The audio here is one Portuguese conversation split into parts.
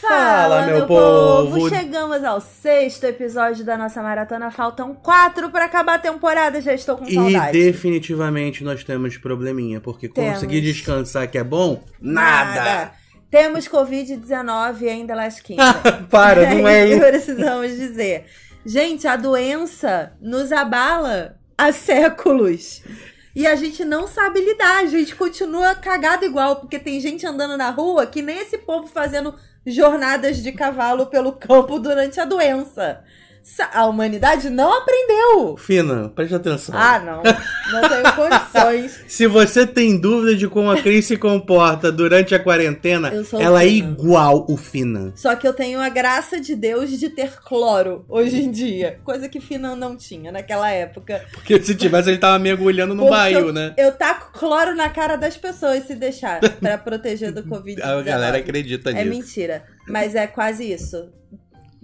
Fala, meu povo! Chegamos ao sexto episódio da nossa maratona. Faltam quatro para acabar a temporada. Já estou com E saudade. definitivamente nós temos probleminha, porque Temos. conseguir descansar que é bom? Nada! Temos Covid-19 e ainda lasquinha. Para, não é isso isso. que precisamos dizer. Gente, a doença nos abala há séculos. E a gente não sabe lidar, a gente continua cagado igual, porque tem gente andando na rua que nem esse povo fazendo jornadas de cavalo pelo campo durante a doença. A humanidade não aprendeu. Fina, preste atenção. Ah, não. Não tenho condições. Se você tem dúvida de como a Cris se comporta durante a quarentena, ela é igual o Fina. Só que eu tenho a graça de Deus de ter cloro hoje em dia. Coisa que Fina não tinha naquela época. Porque se tivesse, ele tava mergulhando no Porque barril, eu, né? Eu taco cloro na cara das pessoas se deixar, pra proteger do Covid-19. A galera acredita É nisso. mentira, mas é quase isso.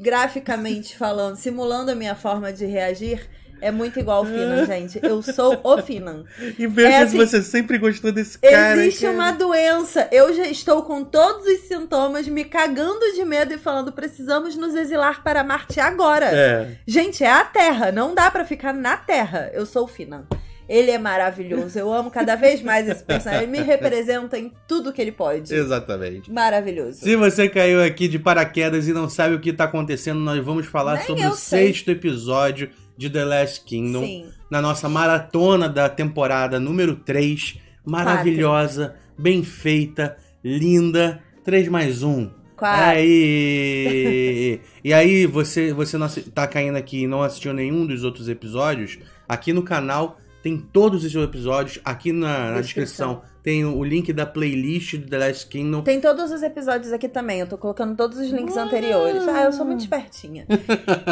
Graficamente falando, simulando a minha forma de reagir, é muito igual o Finan, gente. Eu sou o Finan. E veja É se assim, você sempre gostou desse cara. Existe cara. uma doença. Eu já estou com todos os sintomas, me cagando de medo e falando: precisamos nos exilar para Marte agora. É, Gente, é a Terra. Não dá pra ficar na Terra. Eu sou o Finan. Ele é maravilhoso. Eu amo cada vez mais esse personagem. Ele me representa em tudo que ele pode. exatamente. Maravilhoso. Se você caiu aqui de paraquedas e não sabe o que tá acontecendo, nós vamos falar Nem sobre o sei. sexto episódio de The Last Kingdom. Sim. Na nossa maratona da temporada número 3. Maravilhosa, bem feita, linda. 3 mais 1. Quatro. Aí! e aí, você, você não tá caindo aqui e não assistiu nenhum dos outros episódios, aqui no canal tem todos os episódios. Aqui na, na Descrição. descrição tem o link da playlist do The Last Kingdom. Tem todos os episódios aqui também. Eu tô colocando todos os links anteriores. Ah, eu sou muito espertinha.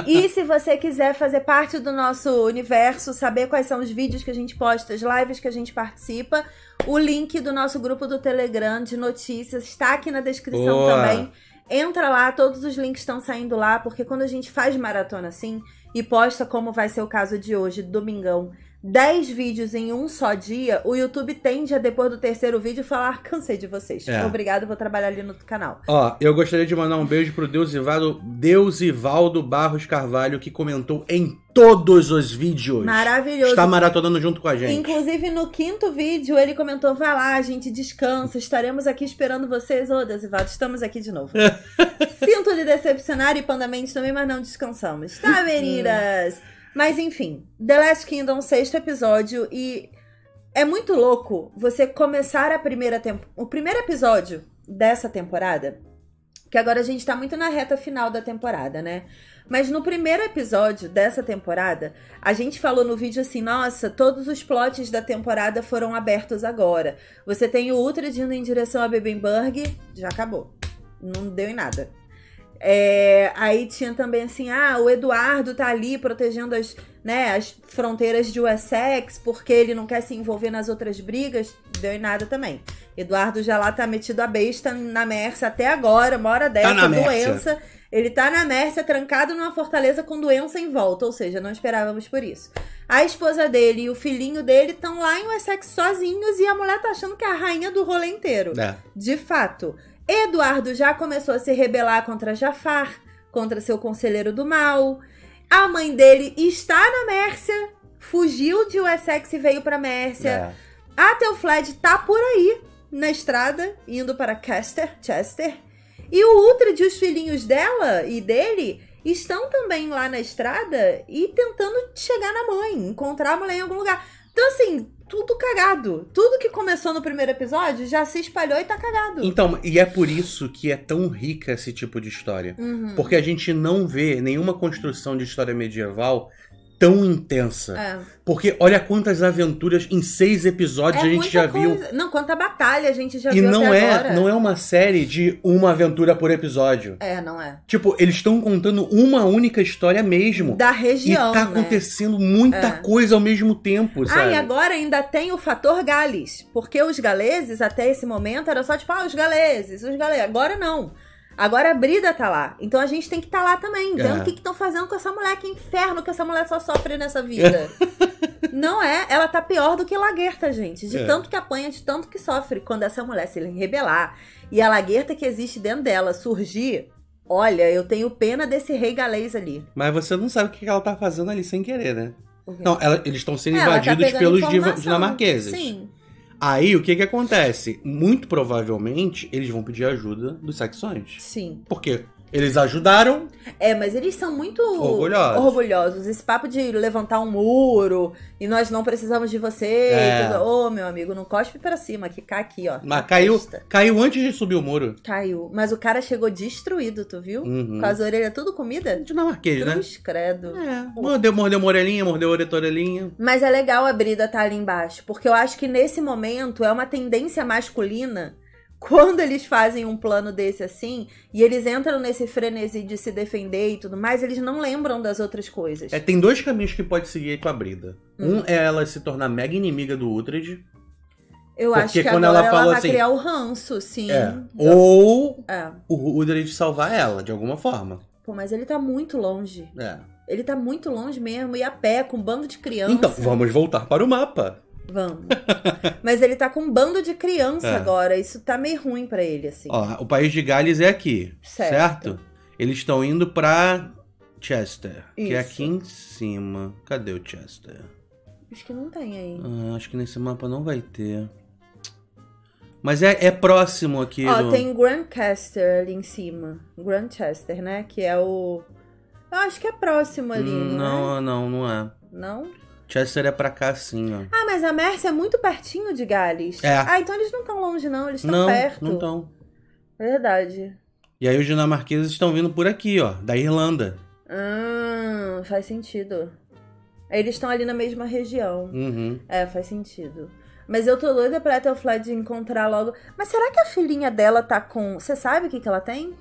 e se você quiser fazer parte do nosso universo, saber quais são os vídeos que a gente posta, as lives que a gente participa, o link do nosso grupo do Telegram de notícias está aqui na descrição Boa. também. Entra lá, todos os links estão saindo lá, porque quando a gente faz maratona assim e posta como vai ser o caso de hoje, domingão, 10 vídeos em um só dia, o YouTube tende a, depois do terceiro vídeo, falar: cansei de vocês. É. Obrigado, vou trabalhar ali no canal. Ó, eu gostaria de mandar um beijo pro Deusivaldo, Deusivaldo Barros Carvalho, que comentou em todos os vídeos. Maravilhoso. Está maratonando junto com a gente. Inclusive, no quinto vídeo, ele comentou: vai lá, gente, descansa, estaremos aqui esperando vocês. Ô, Desivaldo, estamos aqui de novo. Sinto de decepcionar e pandamente também, mas não descansamos. Tá, meninas? Mas enfim, The Last Kingdom, sexto episódio, e é muito louco você começar a primeira tempo, o primeiro episódio dessa temporada, que agora a gente tá muito na reta final da temporada, né? Mas no primeiro episódio dessa temporada, a gente falou no vídeo assim: nossa, todos os plots da temporada foram abertos agora. Você tem o Ultra indo em direção a Bebenburg, já acabou. Não deu em nada. É, aí tinha também assim: ah, o Eduardo tá ali protegendo as, né, as fronteiras de Wessex porque ele não quer se envolver nas outras brigas. Deu em nada também. Eduardo já lá tá metido a besta na Mércia até agora, uma hora dessa, Mércia. doença. Ele tá na Mércia, trancado numa fortaleza com doença em volta, ou seja, não esperávamos por isso. A esposa dele e o filhinho dele estão lá em Wessex sozinhos e a mulher tá achando que é a rainha do rolê inteiro. É. De fato, Eduardo já começou a se rebelar contra Jafar, contra seu conselheiro do mal. A mãe dele está na Mércia, fugiu de Wessex e veio pra Mércia. É. A Teofled tá por aí, na estrada, indo para Chester, Chester. E o Uhtred e os filhinhos dela e dele estão também lá na estrada e tentando chegar na mãe, encontrar a mulher em algum lugar. Então, assim, tudo cagado. Tudo que começou no primeiro episódio já se espalhou e tá cagado. Então, e é por isso que é tão rica esse tipo de história. Uhum. Porque a gente não vê nenhuma construção de história medieval tão intensa. É. Porque olha quantas aventuras em seis episódios É a gente já viu. coisa. Não, quanta batalha a gente já E viu não até é, agora. não é uma série de uma aventura por episódio. É, não é. Tipo, eles estão contando uma única história mesmo. Da e região, tá né? acontecendo muita É. coisa ao mesmo tempo, Ah, sabe? e agora ainda tem o fator Gales. Porque os galeses, até esse momento, era só tipo, ah, os galeses, os galeses. Agora não. Agora a Brida tá lá. Então a gente tem que estar tá lá também, vendo É. o que estão fazendo com essa mulher. Que inferno que essa mulher só sofre nessa vida. Não é, ela tá pior do que Laguerta, gente. De É. tanto que apanha, de tanto que sofre. Quando essa mulher se rebelar e a Laguerta que existe dentro dela surgir, olha, eu tenho pena desse rei galês ali. Mas você não sabe o que ela tá fazendo ali sem querer, né? Não, ela- eles estão sendo Ela tá invadidos pegando pelos dinamarqueses. Sim. Aí o que que acontece? Muito provavelmente eles vão pedir ajuda dos saxões. Sim. Porque eles ajudaram. É, mas eles são muito Orgulhosos. orgulhosos. Esse papo de levantar um muro e nós não precisamos de você. É. Ô, meu amigo, não cospe pra cima, que cai aqui, ó. Mas caiu, caiu antes de subir o muro. Caiu. Mas o cara chegou destruído, tu viu? Uhum. Com as orelhas tudo comida? Dinamarquês, né? Cruz, credo. É. Mordeu, mordeu uma orelhinha, mordeu outra orelhinha. Mas é legal a Brida estar ali embaixo, porque eu acho que nesse momento é uma tendência masculina. Quando eles fazem um plano desse assim, e eles entram nesse frenesi de se defender e tudo mais, eles não lembram das outras coisas. É, tem dois caminhos que pode seguir com a Brida. Uhum. Um é ela se tornar mega inimiga do Uhtred. Eu acho que quando ela ela, vai assim- criar o ranço, sim. É. Ou É. o Uhtred salvar ela, de alguma forma. Pô, mas ele tá muito longe. É. Ele tá muito longe mesmo, e a pé, com um bando de criança. Então, vamos voltar para o mapa. Vamos. mas ele tá com um bando de criança É. agora. Isso tá meio ruim pra ele, assim. Ó, o país de Gales é aqui, Certo. certo? Eles estão indo pra Chester, que é Isso. aqui em cima. Cadê o Chester? Acho que não tem aí. Ah, acho que nesse mapa não vai ter. Mas é, é próximo aqui. Ó, do- tem Grandcaster ali em cima. Grandchester, né? Que é o. Eu acho que é próximo ali, Hum, não, é? não, não, não é. Não? Chester é pra cá sim, ó. Ah, mas a Mércia é muito pertinho de Gales. É. Ah, então eles não estão longe, não. Eles estão Não, perto. não estão. Verdade. E aí os dinamarqueses estão vindo por aqui, ó, da Irlanda. Ah, faz sentido. Eles estão ali na mesma região. Uhum. É, faz sentido. Mas eu tô doida pra Ethelflaed encontrar logo. Mas será que a filhinha dela tá com. Você sabe o que, que ela tem?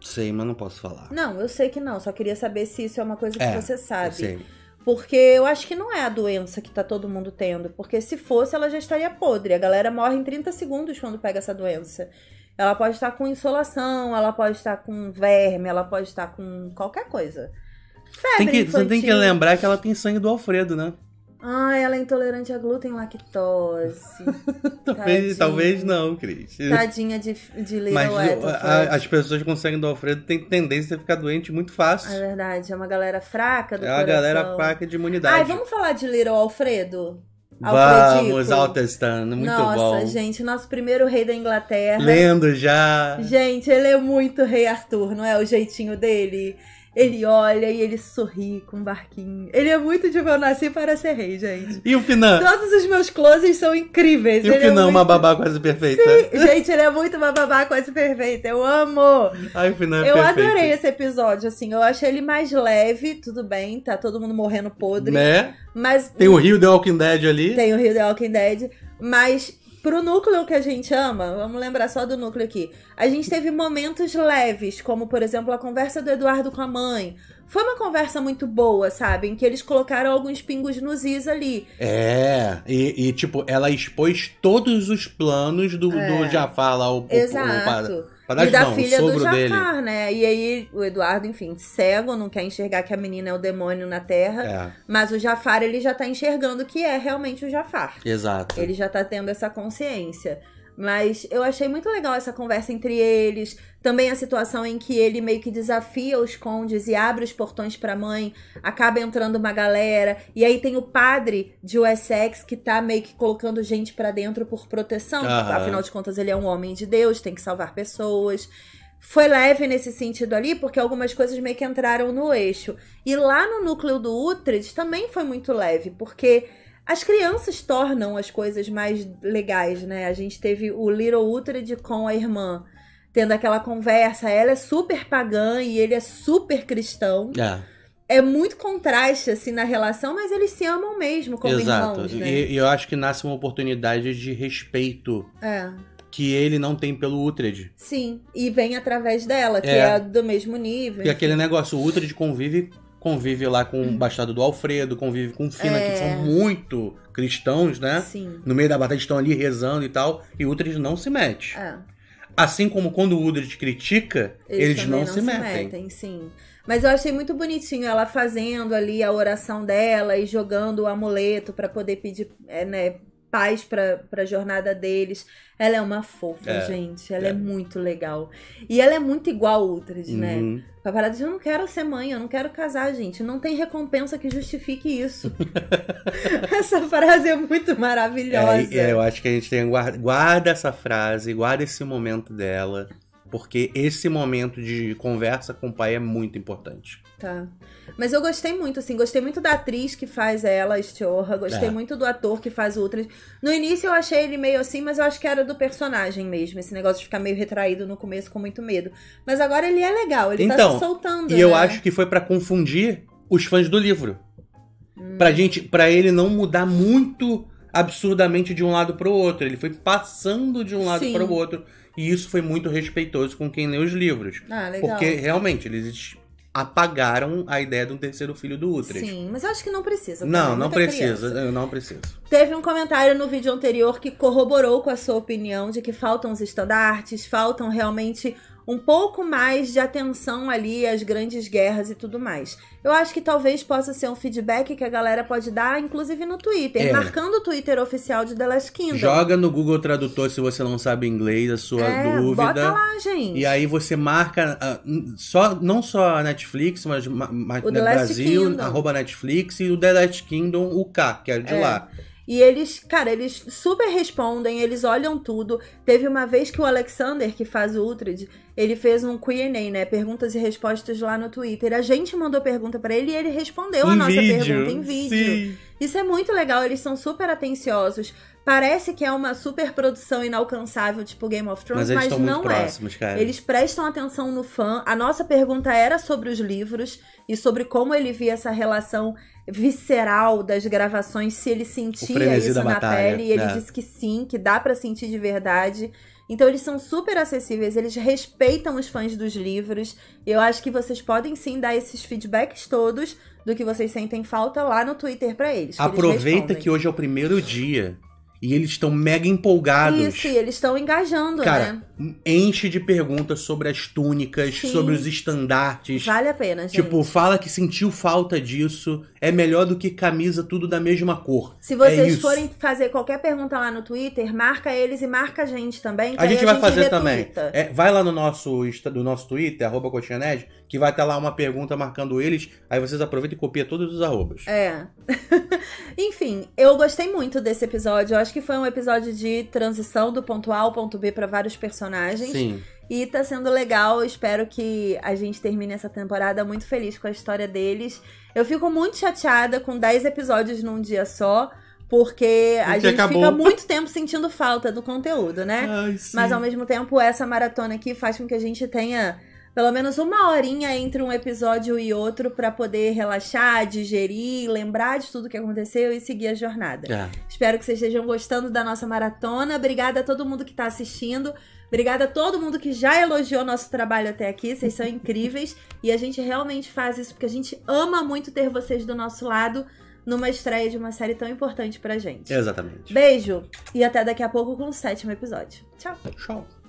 Sei, mas não posso falar. Não, eu sei que não. Só queria saber se isso é uma coisa que É, você Eu sabe. sei. Porque eu acho que não é a doença que tá todo mundo tendo. Porque se fosse, ela já estaria podre. A galera morre em 30 segundos quando pega essa doença. Ela pode estar com insolação, ela pode estar com verme, ela pode estar com qualquer coisa. Febre Tem que, você tem que lembrar que ela tem sangue do Alfredo, né? Ah, ela é intolerante a glúten e lactose. Talvez, talvez não, Cris. Tadinha de, de Little Mas a- as pessoas com sangue do Alfredo têm tendência a ficar doente muito fácil. É verdade, é uma galera fraca do É uma coração. galera fraca de imunidade. Ai, vamos falar de Little Alfredo? Vamos, Alfredico? Altestan, muito Nossa, bom. gente, nosso primeiro rei da Inglaterra. Lendo já. Gente, ele é muito rei Arthur, não é? O jeitinho dele. Ele olha e ele sorri com um barquinho. Ele é muito tipo, eu nasci para ser rei, gente. E o Finan? Todos os meus closes são incríveis. E o ele é Finan, uma muito... babá quase perfeita? Gente, ele é muito uma babá quase perfeita. Eu amo. Ai, o Finan é Eu perfeito. adorei esse episódio, assim. Eu achei ele mais leve, tudo bem, tá todo mundo morrendo podre. Né? Mas Tem o Rio The Walking Dead ali. tem o Rio The Walking Dead. Mas pro núcleo que a gente ama, vamos lembrar só do núcleo aqui. A gente teve momentos leves, como por exemplo a conversa do Eduardo com a mãe. Foi uma conversa muito boa, sabe? Em que eles colocaram alguns pingos nos is ali. É, e, e, tipo, ela expôs todos os planos do, É. do Jafar lá, o, o, o E da não, filha do Jafar, dele. né? E aí o Eduardo, enfim, cego, não quer enxergar que a menina é o demônio na Terra. É, Mas o Jafar, ele já tá enxergando que é realmente o Jafar. exato. Ele já tá tendo essa consciência. Mas eu achei muito legal essa conversa entre eles. Também a situação em que ele meio que desafia os condes e abre os portões pra mãe. Acaba entrando uma galera. E aí tem o padre de Wessex que tá meio que colocando gente pra dentro por proteção. Aham. Afinal de contas, ele é um homem de Deus, tem que salvar pessoas. Foi leve nesse sentido ali, porque algumas coisas meio que entraram no eixo. E lá no núcleo do Uhtred também foi muito leve, porque as crianças tornam as coisas mais legais, né? A gente teve o Little Uhtred com a irmã, tendo aquela conversa. Ela é super pagã e ele é super cristão. É, É muito contraste, assim, na relação, mas eles se amam mesmo como exato. irmãos, né? E, e eu acho que nasce uma oportunidade de respeito É, que ele não tem pelo Uhtred. sim. E vem através dela, que É. é, do mesmo nível. Porque aquele negócio, o Uhtred convive, convive lá com o bastardo do Alfredo, convive com o Fina, É. que são muito cristãos, né? Sim. No meio da batalha estão ali rezando e tal, e o Uhtred não se mete. É. Assim como quando o Uhtred critica, eles, também não, se, metem. sim. Mas eu achei muito bonitinho ela fazendo ali a oração dela e jogando o amuleto pra poder pedir, é, né, paz pra, pra jornada deles. Ela é uma fofa, É, gente. Ela é. é. muito legal. E ela é muito igual a Ultras, né? Uhum. A parada de eu não quero ser mãe, eu não quero casar, gente. Não tem recompensa que justifique isso. Essa frase é muito maravilhosa. É, é, eu acho que a gente tem guarda, guarda essa frase, guarda esse momento dela, porque esse momento de conversa com o pai é muito importante. Tá. Mas eu gostei muito, assim, gostei muito da atriz que faz ela, a Stiorra, gostei É. muito do ator que faz o Ultras. No início eu achei ele meio assim, mas eu acho que era do personagem mesmo, esse negócio de ficar meio retraído no começo com muito medo. Mas agora ele é legal, ele tá Então, se soltando, E eu né? acho que foi pra confundir os fãs do livro. Hum. Pra gente, para ele não mudar muito absurdamente de um lado pro outro. Ele foi passando de um lado para o outro. E isso foi muito respeitoso com quem lê os livros. Ah, legal. Porque realmente eles apagaram a ideia de um terceiro filho do Utrecht. Sim, mas eu acho que não precisa. Não, não precisa, eu não preciso. Teve um comentário no vídeo anterior que corroborou com a sua opinião de que faltam os estandartes, faltam realmente um pouco mais de atenção ali às grandes guerras e tudo mais. Eu acho que talvez possa ser um feedback que a galera pode dar, inclusive no Twitter, É. marcando o Twitter oficial de The Last Kingdom. Joga no Google Tradutor se você não sabe inglês, a sua é, dúvida. Bota lá, gente. E aí você marca ah, só, não só a Netflix, mas ma- ma- né, Brasil, Kingdom. arroba Netflix e o The Last Kingdom, o K, que é de É. lá. E eles, cara, eles super respondem, eles olham tudo. Teve uma vez que o Alexander, que faz o Ultred, ele fez um Q&A, né? Perguntas e respostas lá no Twitter. A gente mandou pergunta pra ele e ele respondeu a em nossa vídeo. pergunta em vídeo. Sim. Isso é muito legal, eles são super atenciosos. Parece que é uma super produção inalcançável, tipo Game of Thrones, Mas mas, eles não é. próximos. Eles prestam atenção no fã. A nossa pergunta era sobre os livros e sobre como ele via essa relação visceral das gravações, se ele sentia isso na batalha, pele. E ele né? disse que sim, que dá pra sentir de verdade. Então eles são super acessíveis, eles respeitam os fãs dos livros. Eu acho que vocês podem sim dar esses feedbacks todos do que vocês sentem falta lá no Twitter pra eles. que eles Aproveita respondem. que hoje é o primeiro dia e eles estão mega empolgados. Isso, e eles estão engajando, Cara, né? enche de perguntas sobre as túnicas, Sim. sobre os estandartes. Vale a pena, gente. Tipo, fala que sentiu falta disso. É melhor do que camisa tudo da mesma cor. Se é vocês isso. forem fazer qualquer pergunta lá no Twitter, marca eles e marca a gente também. A gente vai fazer também. retuita. É, vai lá no nosso, do nosso Twitter, arroba Cotinha Nerd, que vai estar lá uma pergunta marcando eles. Aí vocês aproveitam e copiam todos os arrobas. É. Enfim, eu gostei muito desse episódio. Eu acho que foi um episódio de transição do ponto A ao ponto B para vários personagens. Sim. E tá sendo legal. Espero que a gente termine essa temporada muito feliz com a história deles. Eu fico muito chateada com 10 episódios num dia só. Porque a gente acabou. fica muito tempo sentindo falta do conteúdo, né? Ai. Mas ao mesmo tempo, essa maratona aqui faz com que a gente tenha pelo menos uma horinha entre um episódio e outro pra poder relaxar, digerir, lembrar de tudo que aconteceu e seguir a jornada. É. Espero que vocês estejam gostando da nossa maratona. Obrigada a todo mundo que tá assistindo. Obrigada a todo mundo que já elogiou nosso trabalho até aqui. Vocês são incríveis. E a gente realmente faz isso porque a gente ama muito ter vocês do nosso lado numa estreia de uma série tão importante pra gente. Exatamente. Beijo e até daqui a pouco com o sétimo episódio. Tchau! Tchau.